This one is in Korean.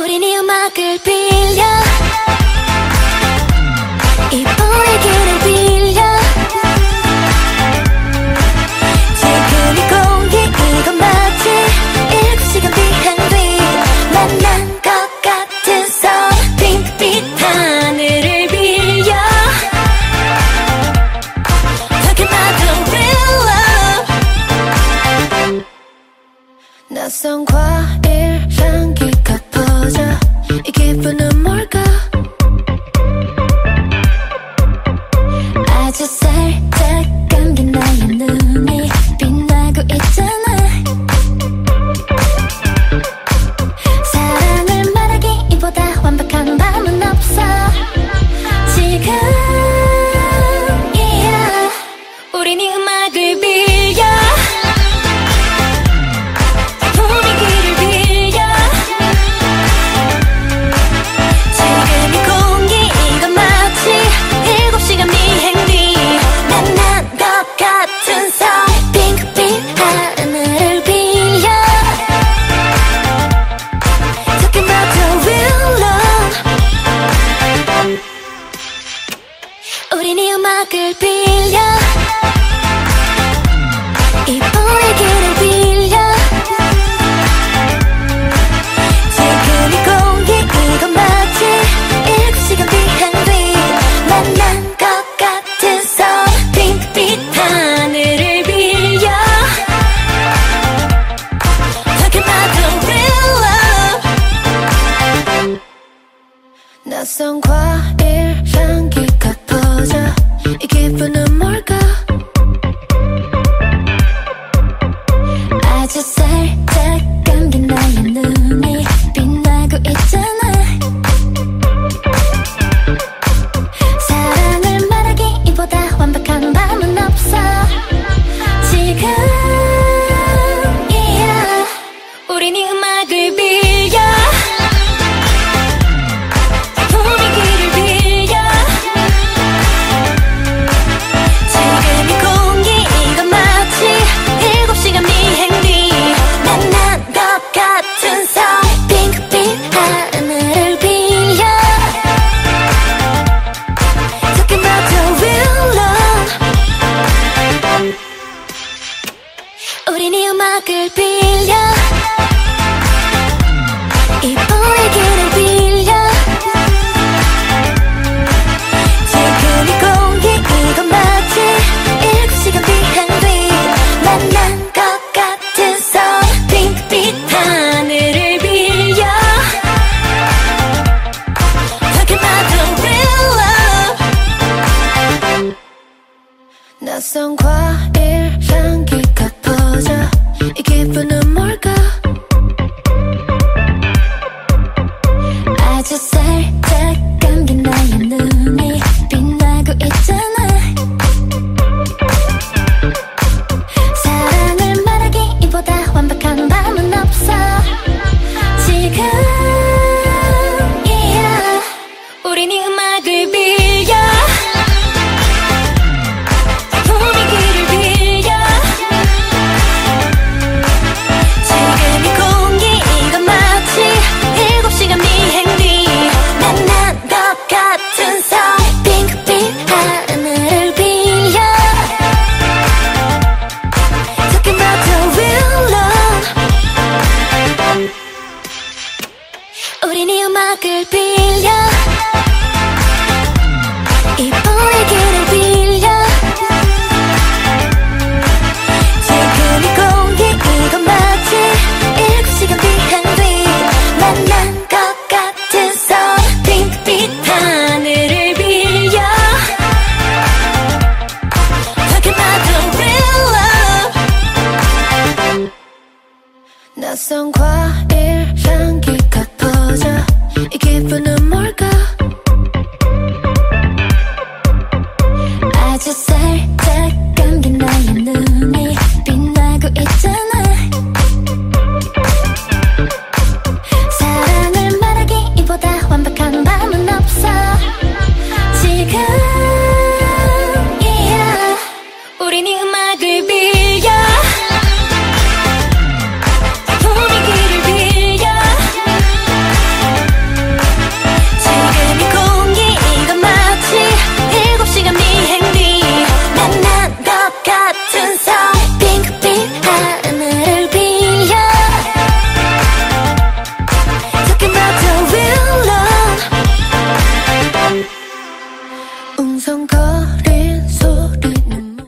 우린 이 음악을 빌려. 이 분위기를 빌려. 지금 이 공기 이건 마치 7시간 비행 뒤 만난 것 같은 선 핑크빛 하늘을 빌려. Talking about the real love 낯선 과일 향기 Ik geef een I could be 괜히 음악을 빌려. 분위기를 빌려. 지금 이 공기 이건 마치 일곱 시간 미행 뒤 난난 것 같은 성. 빙크빛 하늘을 빌려. Talking you love？우리 이 음악을 빌려. 기억을 빌려. 이 보이기를 빌려. 지금이 공기 이건 마치 일곱 시간 뒤한 뒤 만난 것 같은 선 핑크빛 하늘을 빌려. Talking about the real love. 낯선 과 이유는 뭘까? 아주 살짝 감긴 나의 눈이 빛나고 있잖아. 사랑을 말하기보다 완벽한 밤은 없어. 지금이야. 우린 이 음악을